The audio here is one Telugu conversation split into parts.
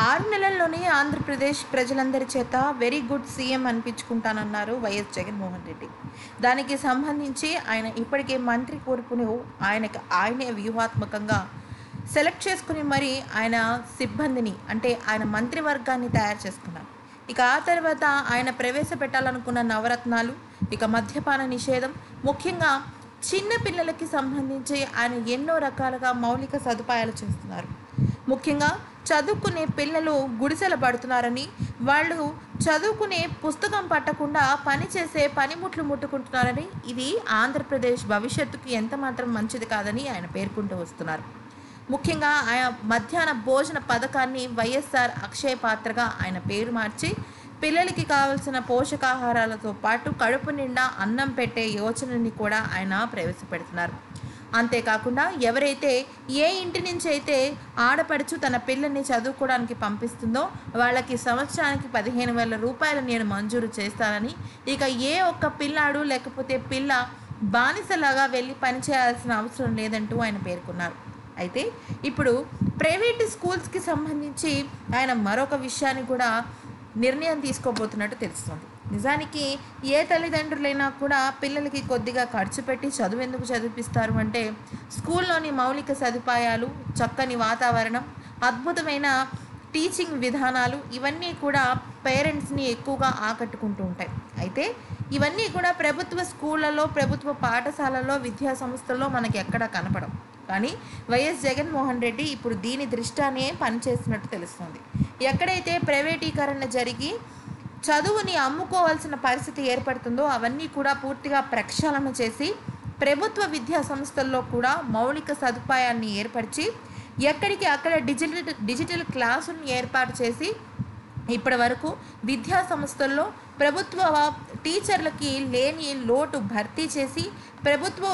ఆరు నెలల్లోనే ఆంధ్రప్రదేశ్ ప్రజలందరి చేత వెరీ గుడ్ సీఎం అనిపించుకుంటానన్నారు వైఎస్ జగన్మోహన్ రెడ్డి. దానికి సంబంధించి ఆయన ఇప్పటికే మంత్రి కూర్పును ఆయనకు ఆయనే వ్యూహాత్మకంగా సెలెక్ట్ చేసుకుని మరి ఆయన సిబ్బందిని అంటే ఆయన మంత్రివర్గాన్ని తయారు చేసుకున్నారు. ఇక ఆ తర్వాత ఆయన ప్రవేశపెట్టాలనుకున్న నవరత్నాలు ఇక మద్యపాన నిషేధం ముఖ్యంగా చిన్న పిల్లలకి సంబంధించి ఆయన ఎన్నో రకాలుగా మౌలిక సదుపాయాలు చేస్తున్నారు. ముఖ్యంగా చదువుకునే పిల్లలు గుడిసెల పడుతున్నారని వాళ్ళు చదువుకునే పుస్తకం పట్టకుండా పని చేసే పనిముట్లు ముట్టుకుంటున్నారని ఇది ఆంధ్రప్రదేశ్ భవిష్యత్తుకు ఎంతమాత్రం మంచిది కాదని ఆయన పేర్కొంటూ వస్తున్నారు. ముఖ్యంగా ఆయన మధ్యాహ్న భోజన పథకాన్ని వైఎస్ఆర్ అక్షయ పాత్రగా ఆయన పేరు మార్చి పిల్లలకి కావలసిన పోషకాహారాలతో పాటు కడుపు నిండా అన్నం పెట్టే యోచనని కూడా ఆయన ప్రవేశపెడుతున్నారు. అంతేకాకుండా ఎవరైతే ఏ ఇంటి నుంచి అయితే ఆడపడుచు తన పిల్లల్ని చదువుకోవడానికి పంపిస్తుందో వాళ్ళకి సంవత్సరానికి పదిహేను వేల రూపాయలు నేను మంజూరు చేస్తానని ఇక ఏ ఒక్క పిల్లాడు లేకపోతే పిల్ల బానిసలాగా వెళ్ళి పనిచేయాల్సిన అవసరం లేదంటూ ఆయన పేర్కొన్నారు. అయితే ఇప్పుడు ప్రైవేట్ స్కూల్స్కి సంబంధించి ఆయన మరొక విషయాన్ని కూడా నిర్ణయం తీసుకోబోతున్నట్టు తెలుస్తుంది. నిజానికి ఏ తల్లిదండ్రులైనా కూడా పిల్లలకి కొద్దిగా ఖర్చు పెట్టి చదువు ఎందుకు చదివిపిస్తారు అంటే స్కూల్లోని మౌలిక సదుపాయాలు చక్కని వాతావరణం అద్భుతమైన టీచింగ్ విధానాలు ఇవన్నీ కూడా పేరెంట్స్ని ఎక్కువగా ఆకట్టుకుంటూ ఉంటాయి. అయితే ఇవన్నీ కూడా ప్రభుత్వ స్కూళ్ళలో ప్రభుత్వ పాఠశాలల్లో విద్యా సంస్థల్లో మనకి ఎక్కడా కనపడం కానీ వైఎస్ జగన్మోహన్ రెడ్డి ఇప్పుడు దీని దృష్టానే పనిచేస్తున్నట్టు తెలుస్తుంది. ఎక్కడైతే ప్రైవేటీకరణ జరిగి చదువుని అమ్ముకోవాల్సిన పరిస్థితి ఏర్పడుతుందో అవన్నీ కూడా పూర్తిగా ప్రక్షాళన చేసి ప్రభుత్వ విద్యా సంస్థల్లో కూడా మౌలిక సదుపాయాన్ని ఏర్పరిచి ఎక్కడికి అక్కడ డిజిటల్ డిజిటల్ క్లాసులను ఏర్పాటు చేసి ఇప్పటి వరకు విద్యా సంస్థల్లో ప్రభుత్వ టీచర్లకి లేని లోటు భర్తీ చేసి ప్రభుత్వ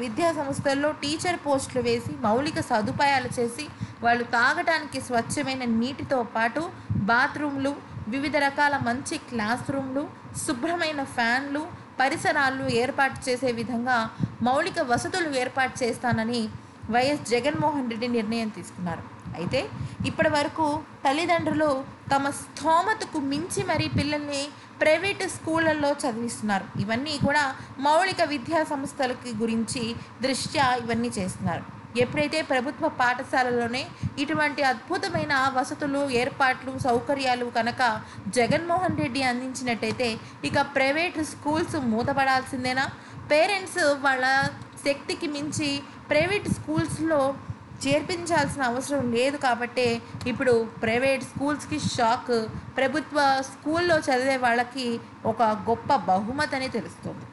విద్యా సంస్థల్లో టీచర్ పోస్టులు వేసి మౌలిక సదుపాయాలు చేసి వాళ్ళు తాగటానికి స్వచ్ఛమైన నీటితో పాటు బాత్రూమ్లు వివిధ రకాల మంచి క్లాస్ రూమ్లు శుభ్రమైన ఫ్యాన్లు పరిసరాలు ఏర్పాటు చేసే విధంగా మౌలిక వసతులు ఏర్పాటు చేస్తానని వైఎస్ జగన్మోహన్ రెడ్డి నిర్ణయం తీసుకున్నారు. అయితే ఇప్పటి వరకు తల్లిదండ్రులు తమ స్థోమతకు మించి మరీ పిల్లల్ని ప్రైవేటు స్కూళ్ళల్లో చదివిస్తున్నారు. ఇవన్నీ కూడా మౌలిక విద్యా సంస్థలకి గురించి దృష్ట్యా ఇవన్నీ చేస్తున్నారు. ఎప్పుడైతే ప్రభుత్వ పాఠశాలలోనే ఇటువంటి అద్భుతమైన వసతులు ఏర్పాట్లు సౌకర్యాలు కనుక జగన్మోహన్ రెడ్డి అందించినట్టయితే ఇక ప్రైవేట్ స్కూల్స్ మూతపడాల్సిందేనా? పేరెంట్స్ వాళ్ళ శక్తికి మించి ప్రైవేట్ స్కూల్స్లో చేర్పించాల్సిన అవసరం లేదు కాబట్టే ఇప్పుడు ప్రైవేట్ స్కూల్స్కి షాక్. ప్రభుత్వ స్కూల్లో చదివే వాళ్ళకి ఒక గొప్ప బహుమతి అని తెలుస్తుంది.